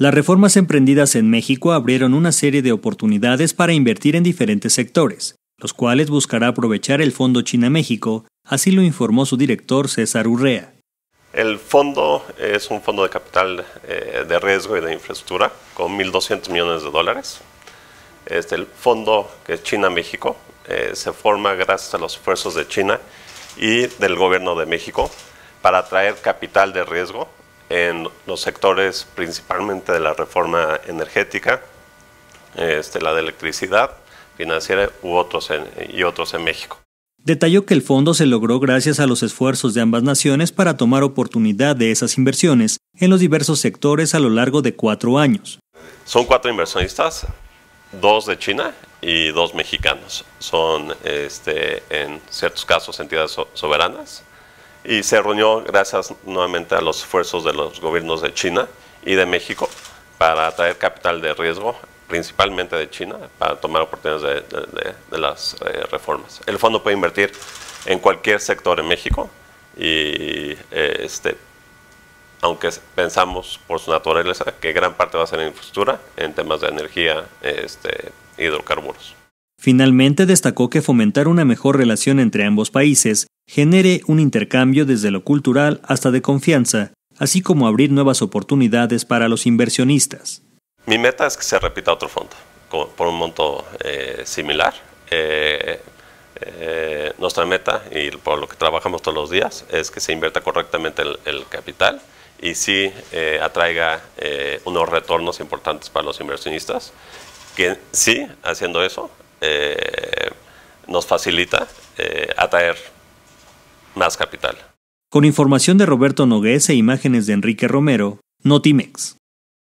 Las reformas emprendidas en México abrieron una serie de oportunidades para invertir en diferentes sectores, los cuales buscará aprovechar el Fondo China-México, así lo informó su director César Urrea. El fondo es un fondo de capital eh, de riesgo y de infraestructura con 1.200 millones de dólares. Este, el fondo que China-México eh, se forma gracias a los esfuerzos de China y del gobierno de México para atraer capital de riesgo en los sectores principalmente de la reforma energética, este, la de electricidad, financiera u otros y otros en México. Detalló que el fondo se logró gracias a los esfuerzos de ambas naciones para tomar oportunidad de esas inversiones en los diversos sectores a lo largo de cuatro años. Son cuatro inversionistas, dos de China y dos mexicanos. Son este, en ciertos casos entidades soberanas y se reunió gracias nuevamente a los esfuerzos de los gobiernos de China y de México para atraer capital de riesgo, principalmente de China, para tomar oportunidades de, las eh, reformas. El fondo puede invertir en cualquier sector en México y eh, este, aunque pensamos por su naturaleza que gran parte va a ser en infraestructura, en temas de energía, este, hidrocarburos. Finalmente destacó que fomentar una mejor relación entre ambos países genere un intercambio desde lo cultural hasta de confianza, así como abrir nuevas oportunidades para los inversionistas. Mi meta es que se repita otro fondo por un monto eh, similar. Eh, eh, nuestra meta y por lo que trabajamos todos los días es que se invierta correctamente el, capital y sí atraiga unos retornos importantes para los inversionistas, que sí, haciendo eso, nos facilita atraer más capital. Con información de Roberto Nogués e imágenes de Enrique Romero, Notimex.